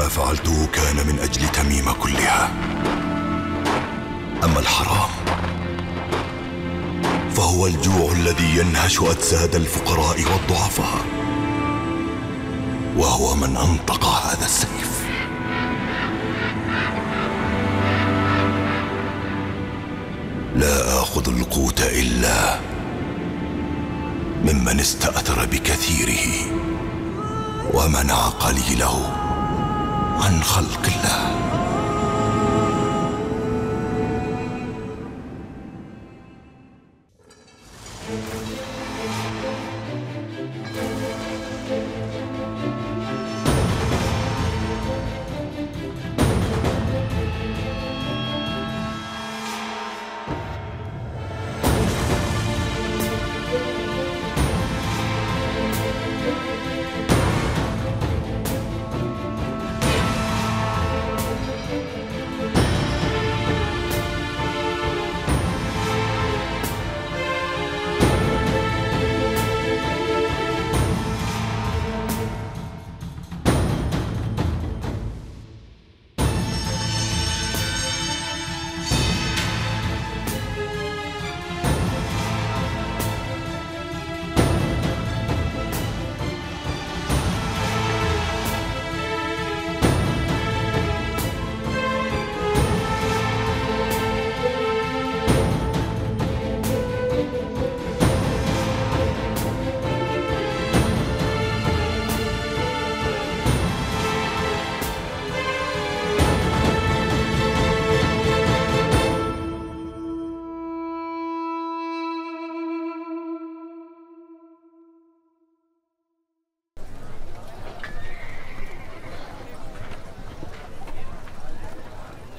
وما فعلته كان من أجل تميم كلها. أما الحرام فهو الجوع الذي ينهش أجساد الفقراء والضعفاء وهو من أنطق هذا السيف. لا آخذ القوت إلا ممن استأثر بكثيره ومنع قليله عن خلق الله.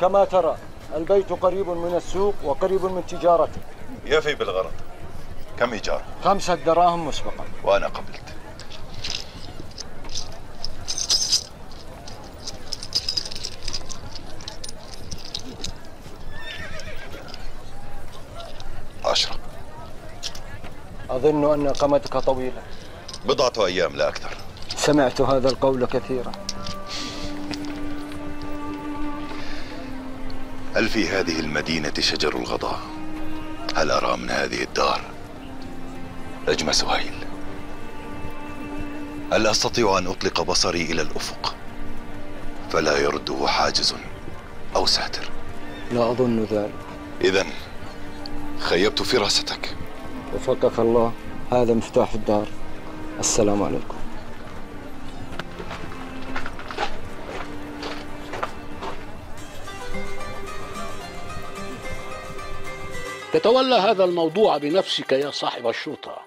كما ترى البيت قريب من السوق وقريب من تجارته يفي بالغرض. كم إيجار؟ خمسة دراهم مسبقا. وأنا قبلت. عشرة. أظن أن قامتك طويلة. بضعة أيام لا أكثر. سمعت هذا القول كثيرا. هل في هذه المدينة شجر الغضاء؟ هل أرى من هذه الدار نجم سهيل؟ هل أستطيع أن أطلق بصري إلى الأفق فلا يرده حاجز أو ساتر؟ لا أظن ذلك إذا خيبت فراستك وفقك الله هذا مفتاح الدار السلام عليكم تتولى هذا الموضوع بنفسك يا صاحب الشرطة.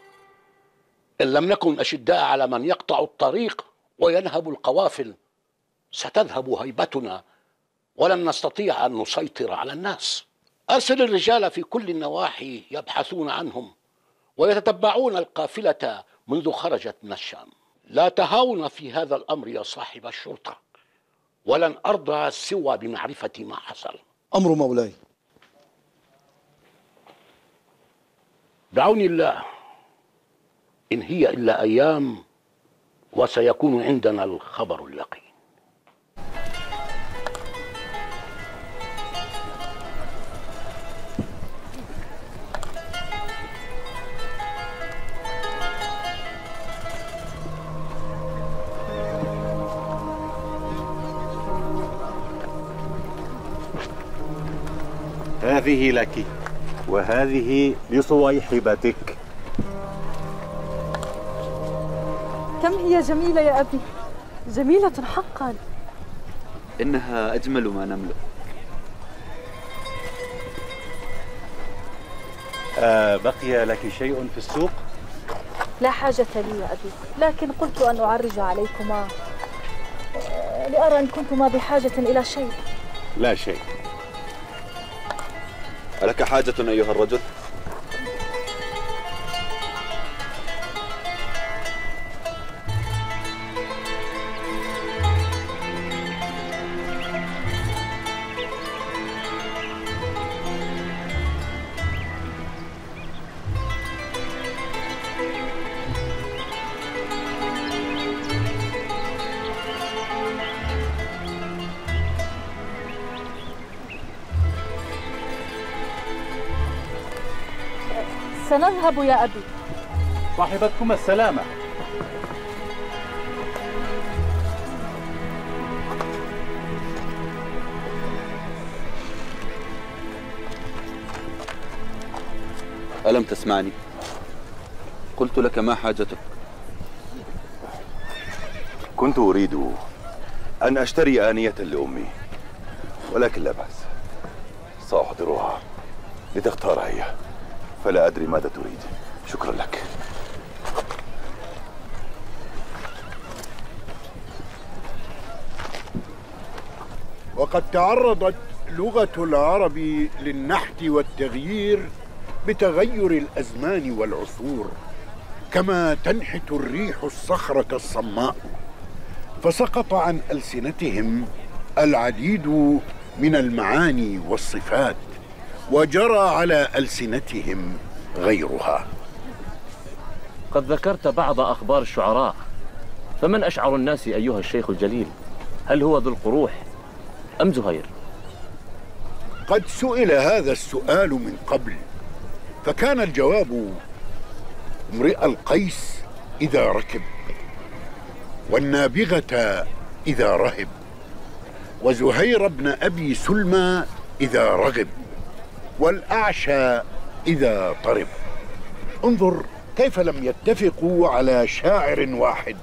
إن لم نكن أشداء على من يقطع الطريق وينهب القوافل ستذهب هيبتنا ولن نستطيع أن نسيطر على الناس. أرسل الرجال في كل النواحي يبحثون عنهم ويتتبعون القافلة منذ خرجت من الشام. لا تهاون في هذا الأمر يا صاحب الشرطة ولن أرضى سوى بمعرفة ما حصل. أمر مولاي. دعوني الله إن هي إلا أيام وسيكون عندنا الخبر اليقين هذه لك. وهذه لصويحبتك. كم هي جميلة يا أبي؟ جميلة حقا. إنها أجمل ما نملك. آه بقي لك شيء في السوق؟ لا حاجة لي يا أبي لكن قلت أن أعرج عليكما آه، لأرى إن كنتما بحاجة إلى شيء. لا شيء. ألك حاجة أيها الرجل؟ سنذهب يا أبي. صاحبتكم السلامة. ألم تسمعني؟ قلت لك ما حاجتك. كنت أريد أن أشتري آنية لأمي ولكن لا بأس. سأحضرها لتختارها هي. فلا أدري ماذا تريد. شكرا لك. وقد تعرضت لغة العرب للنحت والتغيير بتغير الأزمان والعصور كما تنحت الريح الصخرة الصماء فسقط عن ألسنتهم العديد من المعاني والصفات. وجرى على ألسنتهم غيرها. قد ذكرت بعض أخبار الشعراء. فمن أشعر الناس أيها الشيخ الجليل؟ هل هو ذو القروح أم زهير؟ قد سئل هذا السؤال من قبل فكان الجواب امرئ القيس إذا ركب والنابغة إذا رهب وزهير بن أبي سلمى إذا رغب. والأعشى إذا طرب. انظر كيف لم يتفقوا على شاعر واحد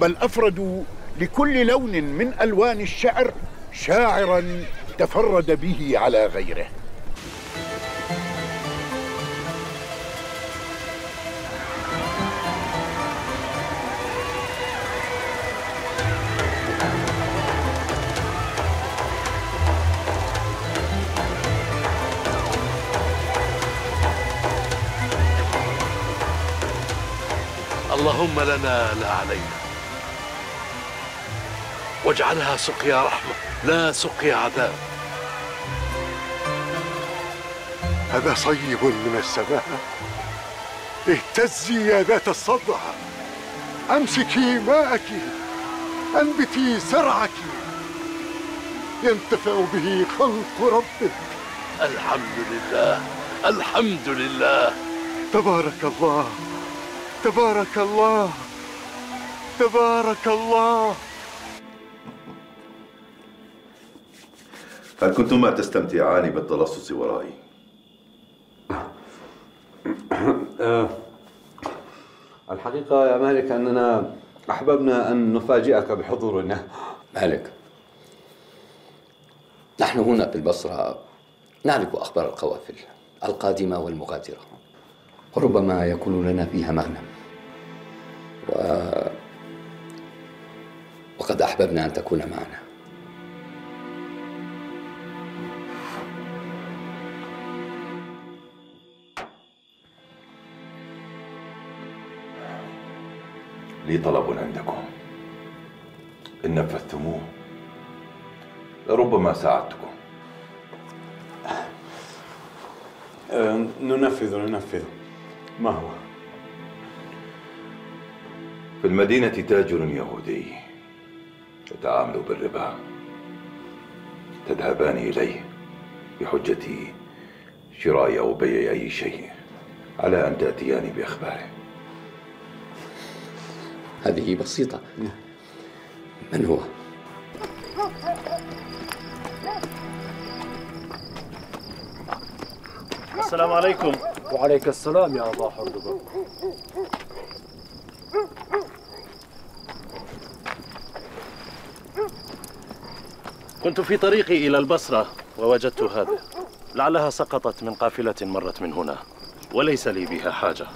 بل أفردوا لكل لون من ألوان الشعر شاعرا تفرد به على غيره. لنا لا علينا واجعلها سقيا رحمة لا سقيا عذاب. هذا صيب من السماء. اهتزي يا ذات الصدع. أمسكي ماءك أنبتي زرعك. ينتفع به خلق ربك. الحمد لله الحمد لله. تبارك الله. تبارك الله تبارك الله. هل كنتما تستمتعان بالتلصص ورائي؟ الحقيقة يا مالك أننا أحببنا أن نفاجئك بحضورنا. مالك نحن هنا في البصرة نعرف أخبار القوافل القادمة والمغادرة وربما يكون لنا فيها مغنم. و... وقد أحببنا أن تكون معنا. لي طلب عندكم. إن نفذتموه. لربما ساعدتكم. آه، ننفذ ننفذ. ما هو؟ في المدينة تاجر يهودي. يتعامل بالربا. تذهبان إليه بحجة شراء أو بيع أي شيء. على أن تأتيان بأخباره. هذه بسيطة. من هو؟ السلام عليكم. وعليك السلام يا أبا حردقة كنت في طريقي إلى البصرة ووجدت هذا. لعلها سقطت من قافلة مرت من هنا وليس لي بها حاجة.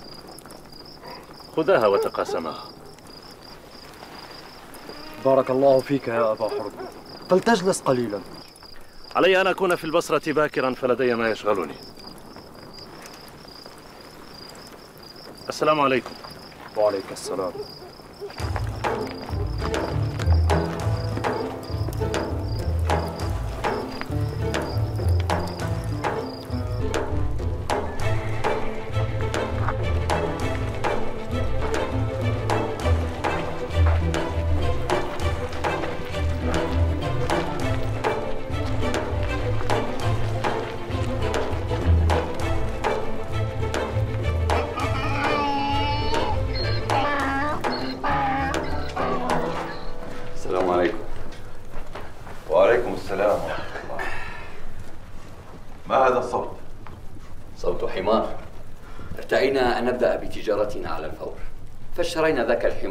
خذاها وتقاسمها. بارك الله فيك يا أبا حردقة فلتجلس قليلا؟ علي أن أكون في البصرة باكرا فلدي ما يشغلني. السلام عليكم. وعليك السلام.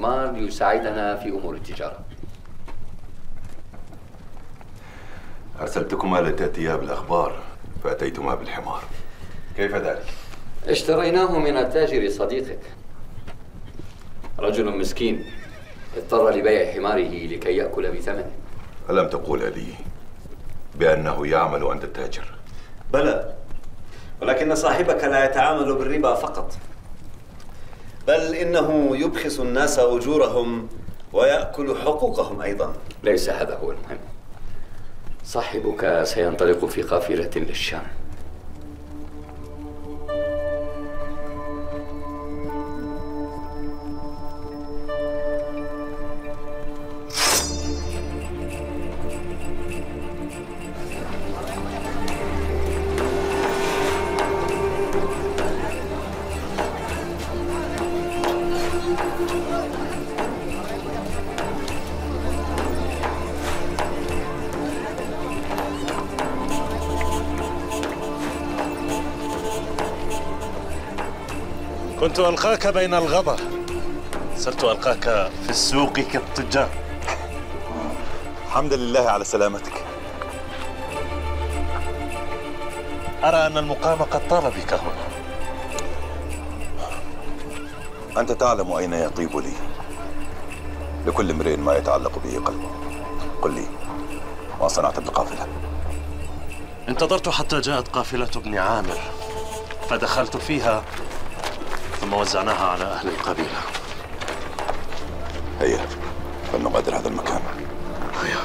الحمار ليساعدنا في أمور التجارة. أرسلتكما لتأتيا بالأخبار فأتيتما بالحمار. كيف ذلك؟ اشتريناه من التاجر صديقك. رجل مسكين اضطر لبيع حماره لكي يأكل بثمنه. ألم تقول لي بأنه يعمل عند التاجر؟ بلى ولكن صاحبك لا يتعامل بالربا فقط. بل إنه يبخس الناس أجورهم ويأكل حقوقهم أيضا. ليس هذا هو المهم. صاحبك سينطلق في قافلة للشام. كنت ألقاك بين الغضا صرت ألقاك في السوق كالتجار. الحمد لله على سلامتك. أرى أن المقام قد طال بك هنا. أنت تعلم أين يطيب لي. لكل امرئ ما يتعلق به قلبه. قل لي ما صنعت بالقافلة انتظرت حتى جاءت قافلة ابن عامر فدخلت فيها ثم وزعناها على أهل القبيلة. هيا فلنغادر هذا المكان. هيا.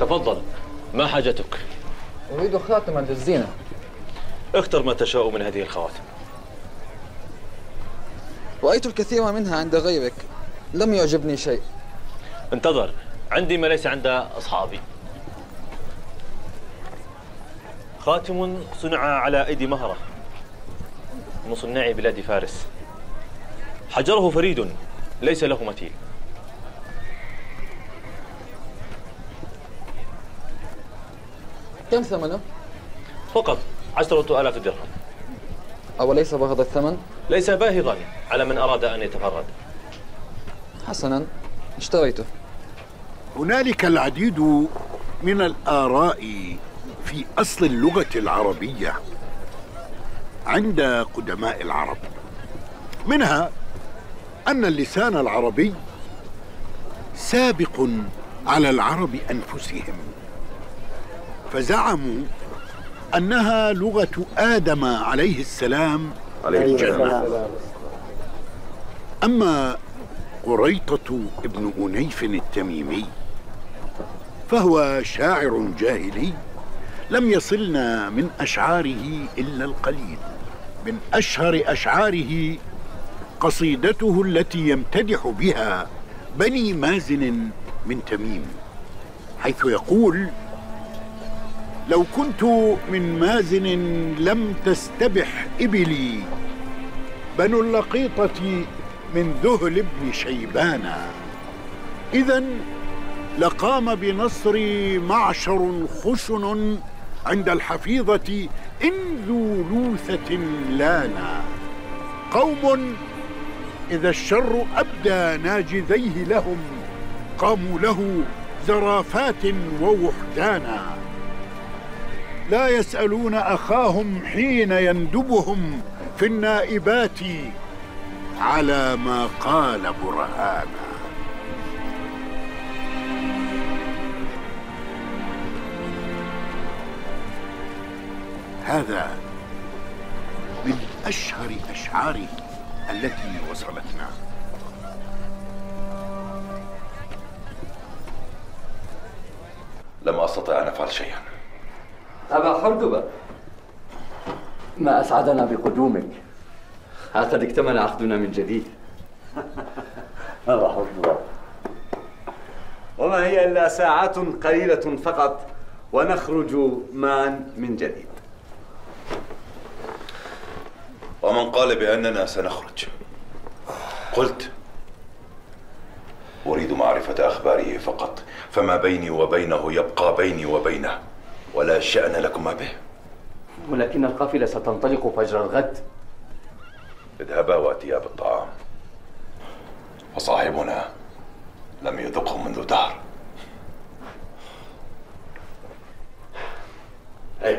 تفضل ما حاجتك؟ أريد خاتما للزينة اختر ما تشاء من هذه الخواتم. رأيت الكثير منها عند غيرك. لم يعجبني شيء. انتظر. عندي ما ليس عند أصحابي. خاتم صنع على أيدي مهرة. من صناع بلاد فارس. حجره فريد ليس له مثيل. كم ثمنه؟ فقط عشرة آلاف درهم. أوليس بهذا الثمن؟ ليس باهظا على من أراد أن يتفرد. حسنا. اشتريته. هنالك العديد من الآراء في أصل اللغة العربية عند قدماء العرب. منها أن اللسان العربي سابق على العرب أنفسهم. فزعموا أنها لغة آدم عليه السلام. عليه الجنة أما قريطة ابن أنيف التميمي فهو شاعر جاهلي لم يصلنا من أشعاره إلا القليل من أشهر أشعاره قصيدته التي يمتدح بها بني مازن من تميم حيث يقول لو كنت من مازن لم تستبح إبلي بنو اللقيطة من ذهل ابن شيبان. إذا لقام بنصري معشر خشن عند الحفيظة إن ذو لوثة لانا. قوم إذا الشر أبدى ناجذيه لهم قاموا له زرافات ووحدانا. لا يسألون أخاهم حين يندبهم في النائبات على ما قال برهانا هذا من أشهر أشعاره التي وصلتنا. لم أستطع أن أفعل شيئا. أبا حردبة ما أسعدنا بقدومك. ها قد اكتمل عقدنا من جديد. أبا حردبة وما هي إلا ساعات قليلة فقط ونخرج معا من جديد. ومن قال بأننا سنخرج. قلت أريد معرفة أخباره فقط فما بيني وبينه يبقى بيني وبينه ولا شأن لكما به. ولكن القافلة ستنطلق فجر الغد. اذهبا وأتيا بالطعام وصاحبنا لم يذقه منذ دهر أي.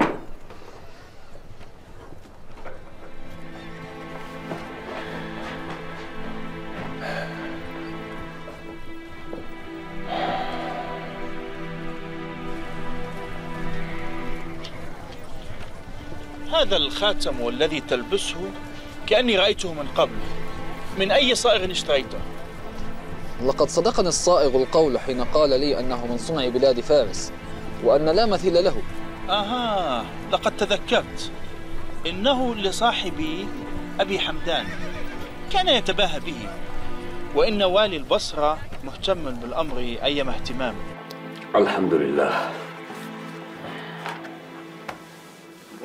هذا الخاتم الذي تلبسه كأني رأيته من قبل من أي صائغ اشتريته؟ لقد صدقني الصائغ القول حين قال لي أنه من صنع بلاد فارس وأن لا مثيل له. أها لقد تذكرت. إنه لصاحبي أبي حمدان. كان يتباهى به. وإن والي البصرة مهتم بالأمر أيما اهتمام. الحمد لله.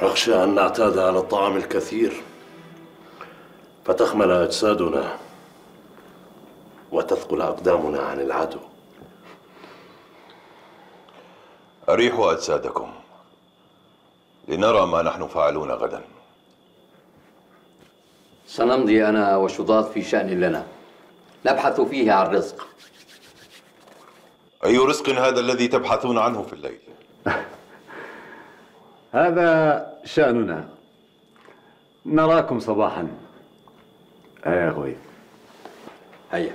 أخشى أن نعتاد على الطعام الكثير. فتخمل أجسادنا وتثقل أقدامنا عن العدو. أريحوا أجسادكم لنرى ما نحن فاعلون غدا. سنمضي أنا وشضاط في شأن لنا. نبحث فيه عن رزق. أي رزق هذا الذي تبحثون عنه في الليل؟ هذا شأننا. نراكم صباحا. يا غوي هيا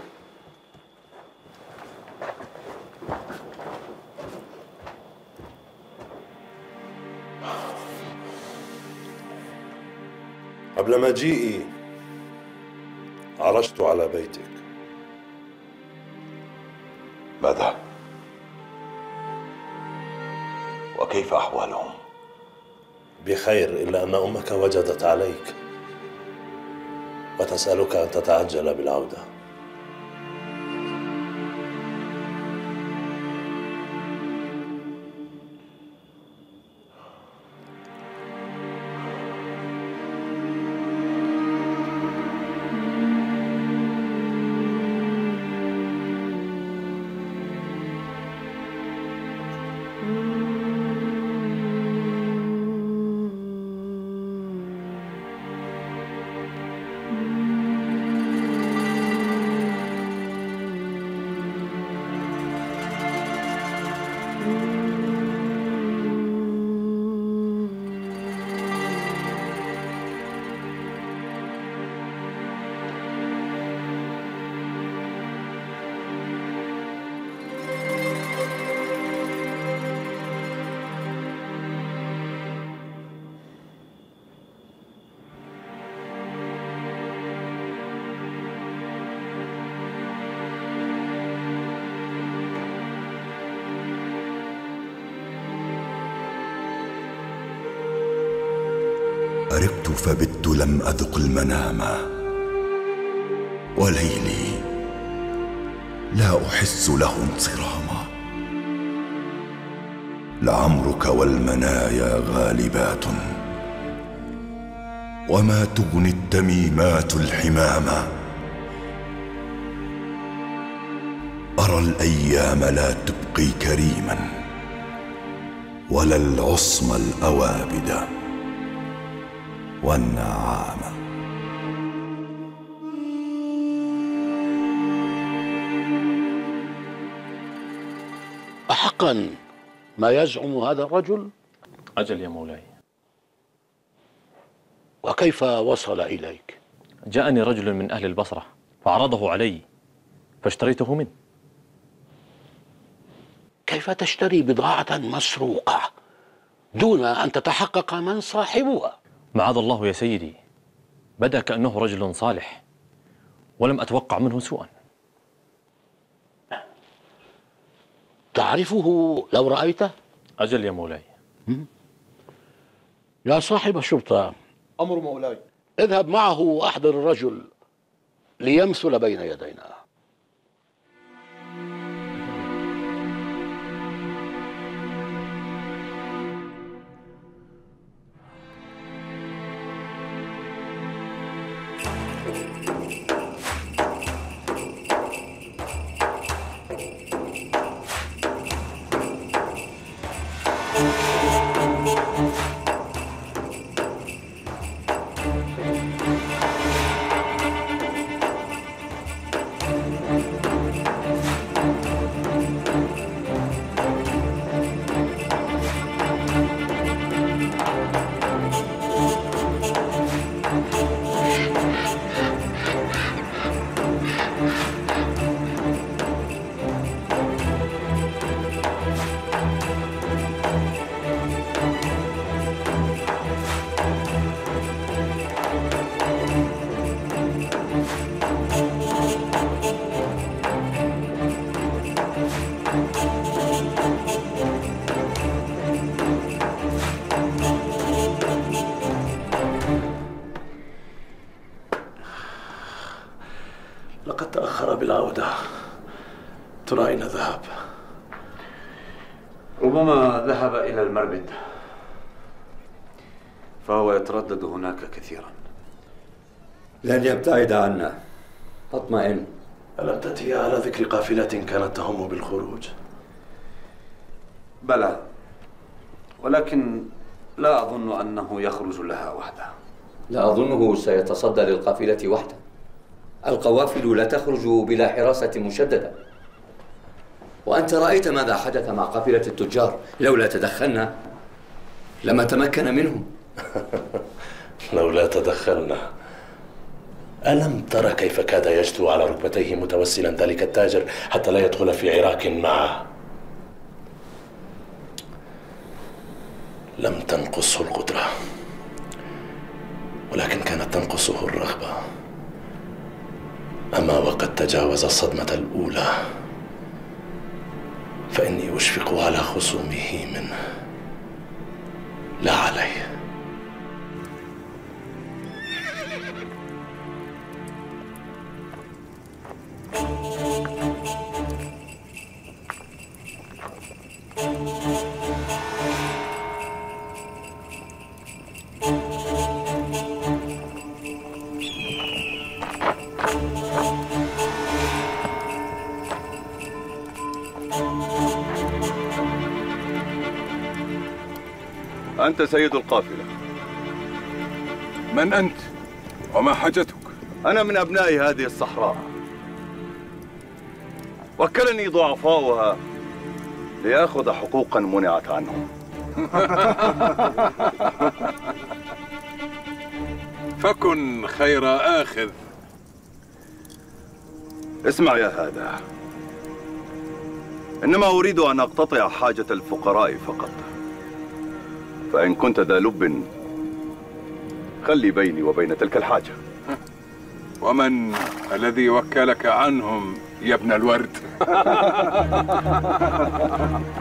قبل مجيئي عرجت على بيتك ماذا؟ وكيف أحوالهم؟ بخير إلا أن أمك وجدت عليك وتسألك أن تتعجل بالعودة. المنام. وليلي لا أحس له انصراما. لعمرك والمنايا غالبات. وما تغني التميمات الحماما أرى الأيام لا تبقي كريما. ولا العصم الأوابد. والنعام. أحقا ما يزعم هذا الرجل؟ أجل يا مولاي. وكيف وصل إليك؟ جاءني رجل من أهل البصرة فعرضه علي فاشتريته منه. كيف تشتري بضاعة مسروقة دون أن تتحقق من صاحبها؟ معاذ الله يا سيدي. بدا كأنه رجل صالح ولم أتوقع منه سوءا. تعرفه لو رأيته؟ أجل يا مولاي. يا صاحب الشرطة. أمر مولاي. اذهب معه وأحضر الرجل ليمثل بين يدينا. كثيرا. لن يبتعد عنا. أطمئن. ألم تأتي على ذكر قافلة كانت تهم بالخروج؟ بلى. ولكن لا أظن أنه يخرج لها وحده. لا أظنه سيتصدى للقافلة وحده. القوافل لا تخرج بلا حراسة مشددة. وأنت رأيت ماذا حدث مع قافلة التجار لولا تدخلنا؟ لما تمكن منهم. لولا تدخلنا. ألم ترى كيف كاد يجثو على ركبتيه متوسلا ذلك التاجر حتى لا يدخل في عراك معه؟ لم تنقصه القدرة ولكن كانت تنقصه الرغبة. أما وقد تجاوز الصدمة الأولى فإني أشفق على خصومه منه. لا عليه. أنت سيد القافلة من أنت؟ وما حاجتك؟ أنا من أبناء هذه الصحراء وكلني ضعفاؤها ليأخذ حقوقا منعت عنهم. فكن خير آخذ. اسمع يا هذا. إنما أريد أن أقتطع حاجة الفقراء فقط. فإن كنت ذا لب خلي بيني وبين تلك الحاجة. ومن الذي وكلك عنهم يا ابن الورد.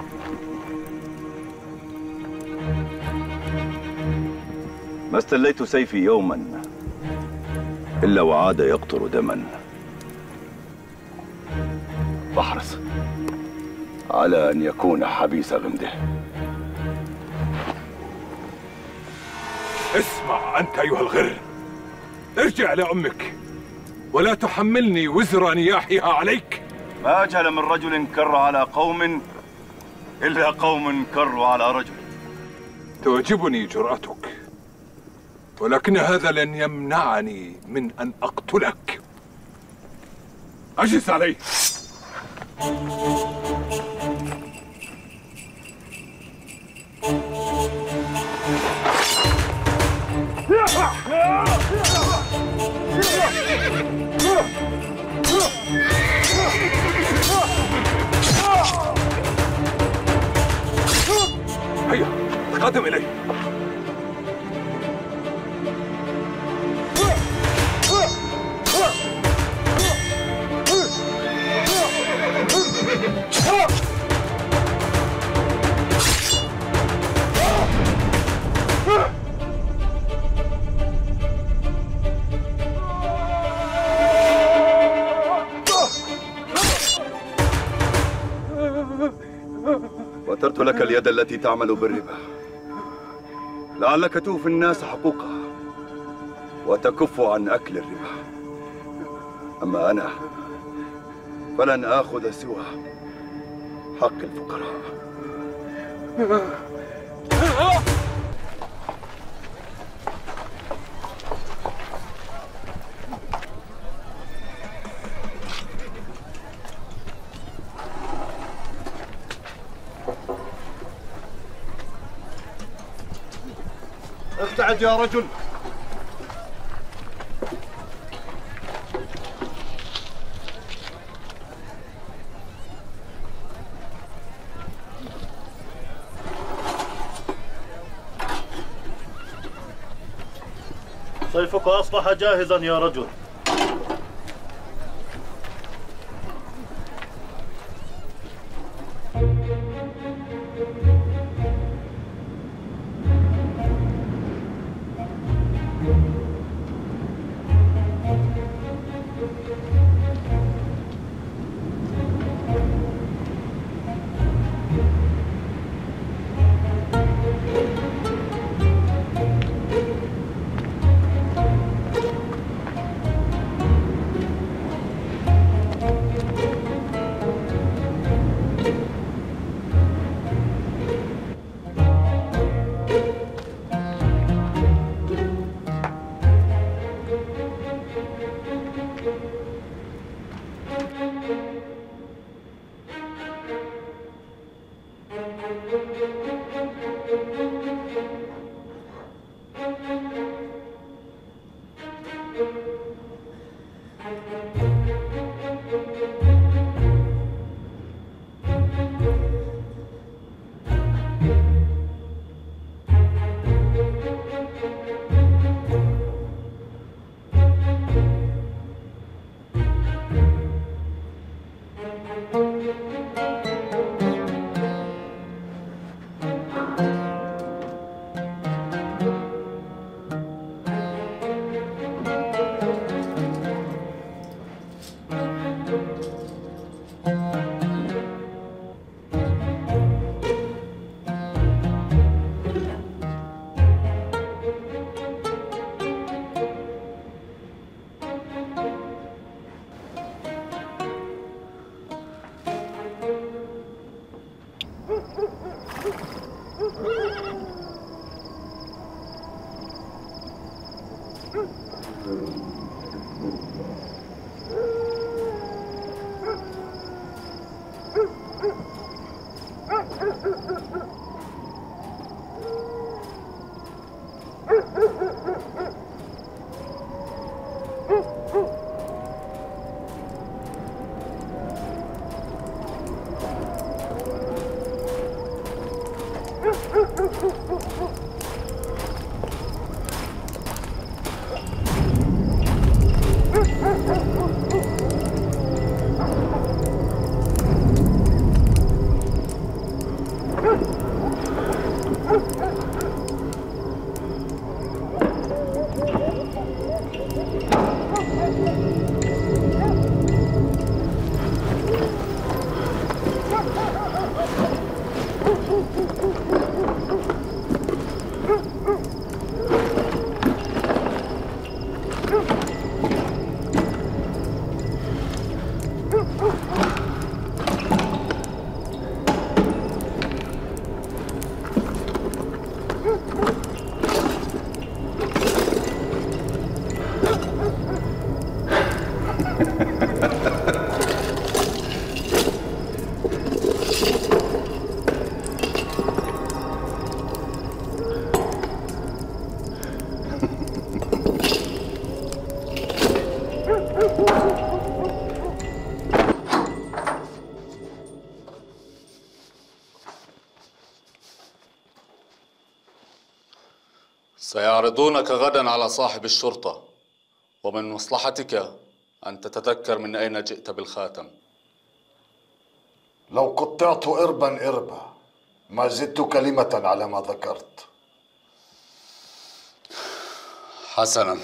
ما استليت سيفي يوما إلا وعاد يقطر دما. فاحرص على أن يكون حبيس غمده. اسمع أنت أيها الغر. ارجع لأمك ولا تحملني وزر نياحها عليك. ما أجهل من رجل كر على قوم إلا قوم كروا على رجل. تعجبني جرأتك ولكن هذا لن يمنعني من أن أقتلك. أجلس عليه. تقدم إلي وترت لك اليد التي تعمل بالربا. لعلك توفي الناس حقوقها وتكف عن أكل الربا. أما أنا فلن آخذ سوى حق الفقراء. ابتعد يا رجل. سيفك أصبح جاهزا يا رجل. سيعرضونك غدا على صاحب الشرطة ومن مصلحتك أن تتذكر من أين جئت بالخاتم. لو قطعت إربا إربا ما زدت كلمة على ما ذكرت. حسنا.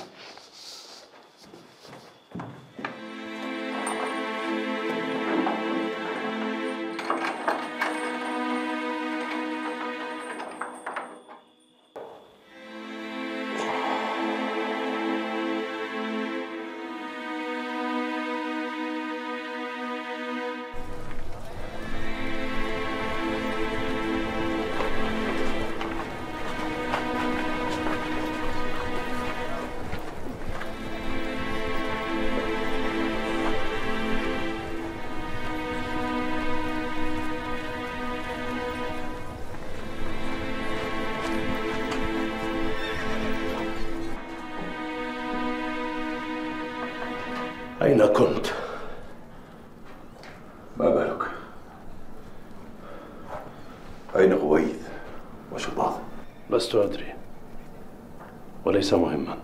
وليس مهما.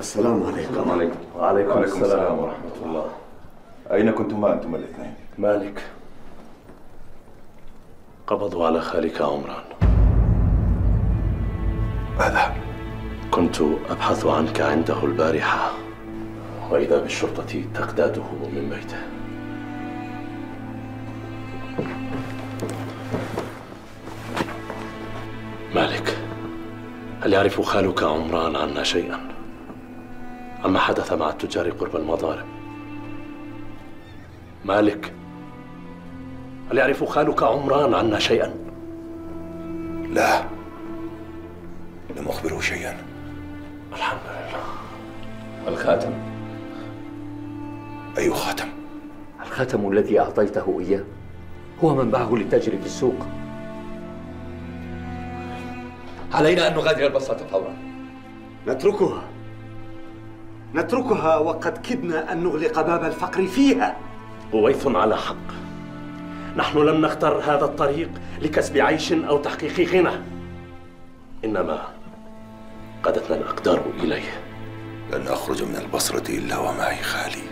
السلام عليكم. السلام عليكم. وعليكم وعليكم السلام ورحمة الله. أين كنتما أنتما الاثنين؟ مالك؟ قبضوا على خالك عمران. ماذا؟ كنت أبحث عنك عنده البارحة. وإذا بالشرطة تقتاده من بيته. هل يعرف خالك عمران عنا شيئا؟ عما حدث مع التجار قرب المضارب مالك هل يعرف خالك عمران عنا شيئا؟ لا لم أخبره شيئا. الحمد لله الخاتم. أي خاتم؟ الخاتم الذي أعطيته إياه هو من باعه للتاجر في السوق. علينا أن نغادر البصرة فورا نتركها. نتركها وقد كدنا أن نغلق باب الفقر فيها. بويث على حق. نحن لم نختر هذا الطريق لكسب عيش أو تحقيق غنى. إنما قادتنا الأقدار إليه. لن أخرج من البصرة إلا ومعي خالي.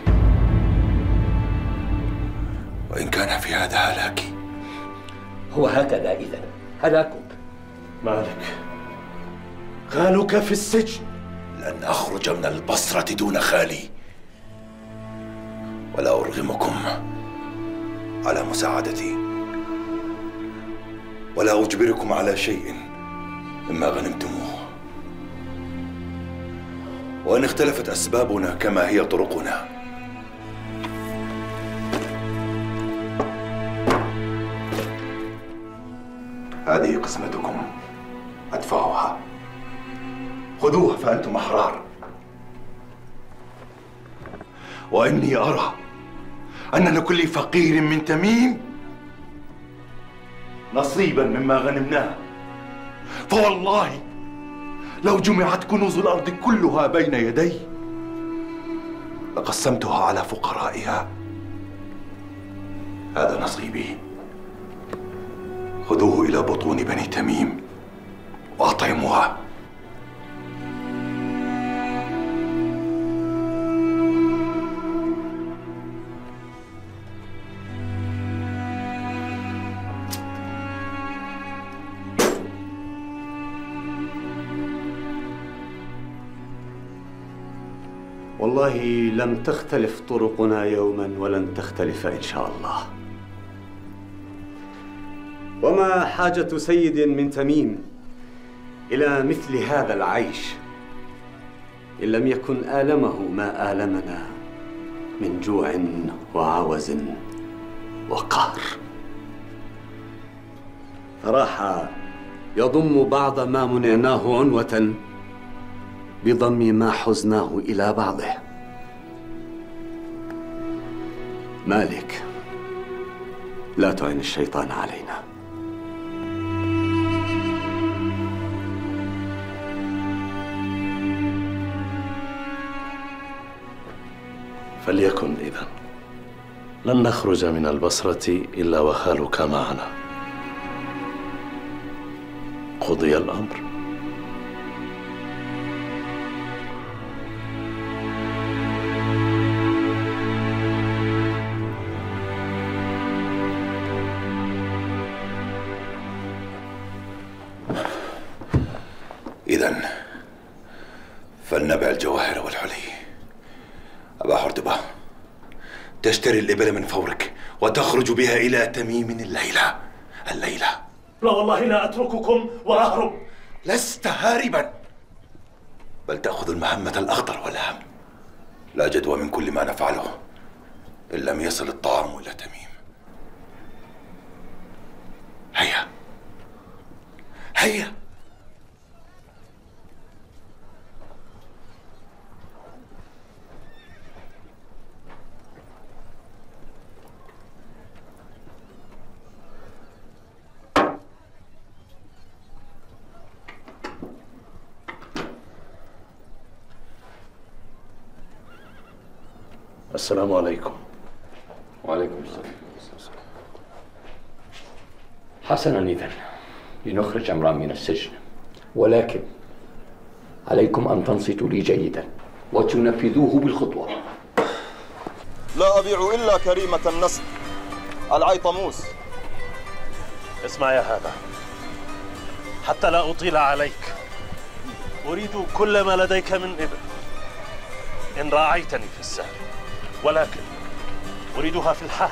وإن كان في هذا هلاكي. هو هكذا إذا هلاكك. مالك؟ خالك في السجن. لن أخرج من البصرة دون خالي. ولا أرغمكم على مساعدتي. ولا أجبركم على شيء مما غنمتموه. وإن اختلفت أسبابنا كما هي طرقنا. هذه قسمتكم أدفعها. خذوها فأنتم أحرار. وإني أرى أن لكل فقير من تميم نصيبا مما غنمناه. فوالله لو جمعت كنوز الأرض كلها بين يدي لقسمتها على فقرائها. هذا نصيبي. خذوه إلى بطون بني تميم وأطعموها. والله لم تختلف طرقنا يوما ولن تختلف إن شاء الله. وما حاجة سيد من تميم إلى مثل هذا العيش إن لم يكن آلمه ما آلمنا من جوع وعوز وقهر. فراح يضم بعض ما منعناه عنوة بضم ما حزناه إلى بعضه. مالك لا تعن الشيطان علينا. فليكن إذا. لن نخرج من البصرة إلا وخالك معنا. قضي الأمر. فلنبع الجواهر والحلي. أبا حردبة تشتري الإبل من فورك وتخرج بها إلى تميم الليلة. الليلة. لا والله لا أترككم وأهرب. لست هاربا. بل تأخذ المهمة الأخطر والأهم. لا جدوى من كل ما نفعله إن لم يصل الطعام إلى تميم. هيا. هيا. السلام عليكم. وعليكم السلام. حسنا إذا لنخرج عمران من السجن. ولكن عليكم أن تنصتوا لي جيدا وتنفذوه بالخطوة. لا أبيع إلا كريمة النسل العيطموس. اسمع يا هذا. حتى لا أطيل عليك أريد كل ما لديك من إبل. إن راعيتني في السهل. ولكن أريدها في الحال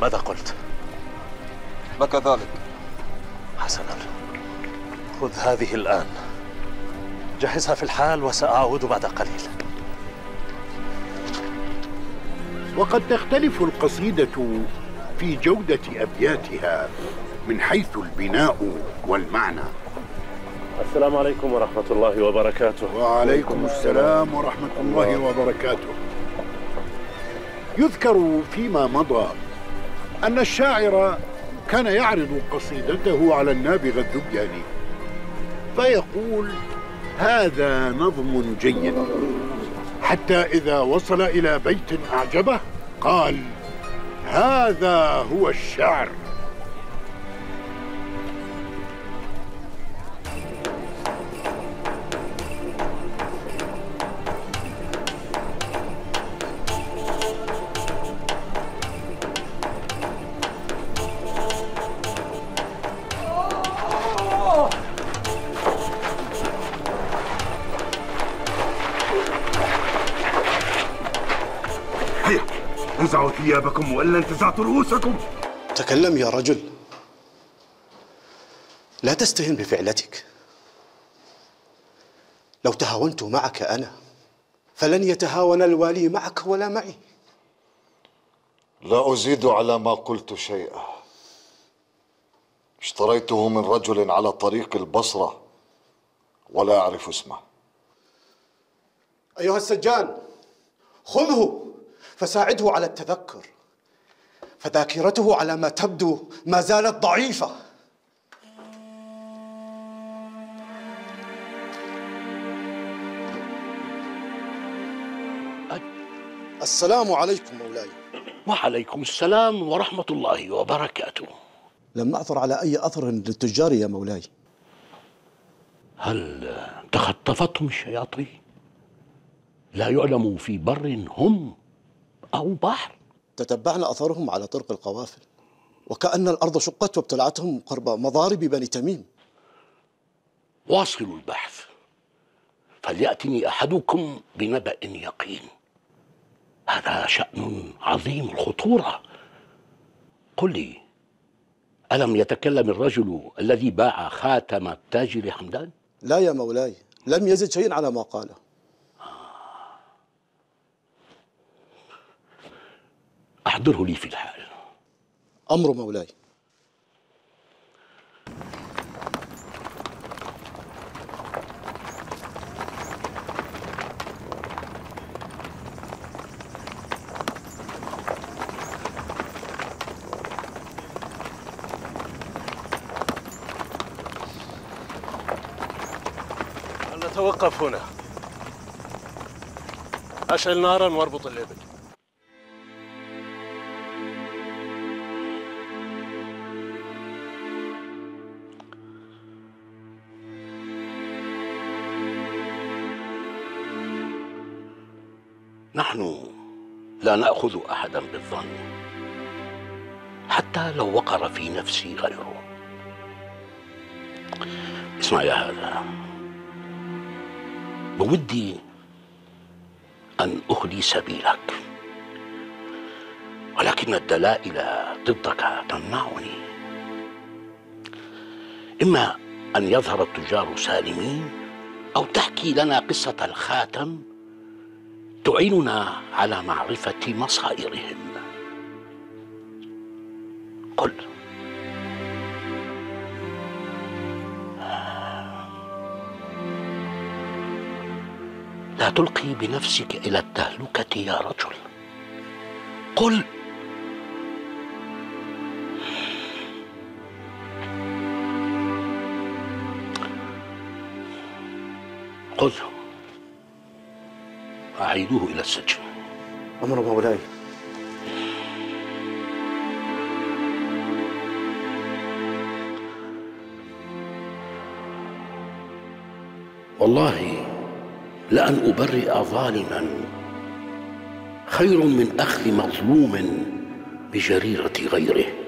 ماذا قلت؟ لك ذلك حسنا خذ هذه الآن. جهزها في الحال وسأعود بعد قليل. وقد تختلف القصيدة في جودة أبياتها من حيث البناء والمعنى. السلام عليكم ورحمة الله وبركاته. وعليكم السلام ورحمة الله وبركاته. يذكر فيما مضى أن الشاعر كان يعرض قصيدته على النابغة الذبياني فيقول هذا نظم جيد. حتى إذا وصل إلى بيت أعجبه قال هذا هو الشعر ثيابكم وإلا انتزعت رؤوسكم. تكلم يا رجل. لا تستهن بفعلتك. لو تهاونت معك أنا فلن يتهاون الوالي معك ولا معي. لا أزيد على ما قلت شيئا. اشتريته من رجل على طريق البصرة ولا أعرف اسمه. أيها السجان خذه. فساعده على التذكر. فذاكرته على ما تبدو ما زالت ضعيفة. السلام عليكم مولاي. وعليكم السلام ورحمة الله وبركاته. لم نعثر على أي أثر للتجار يا مولاي. هل تخطفتهم الشياطين لا يعلم في بر هم أو بحر. تتبعنا أثرهم على طرق القوافل وكأن الأرض شقت وابتلعتهم قرب مضارب بني تميم. واصلوا البحث. فليأتني أحدكم بنبأ يقين. هذا شأن عظيم الخطورة. قل لي ألم يتكلم الرجل الذي باع خاتم التاجر حمدان؟ لا يا مولاي لم يزد شيئا على ما قاله. أحضره لي في الحال. أمر مولاي. نتوقف هنا؟ أشعل نارا وأربط الإبل لا نأخذ أحدا بالظن. حتى لو وقر في نفسي غيره. اسمع يا هذا. بودي أن أخلي سبيلك. ولكن الدلائل ضدك تمنعني. إما أن يظهر التجار سالمين أو تحكي لنا قصة الخاتم تعيننا على معرفة مصائرهم. قل. لا تلقي بنفسك إلى التهلكة يا رجل. قل. خذه أعيدوه إلى السجن. أمر مولاي والله لأن أبرئ ظالما. خير من أخذ مظلوم بجريرة غيره.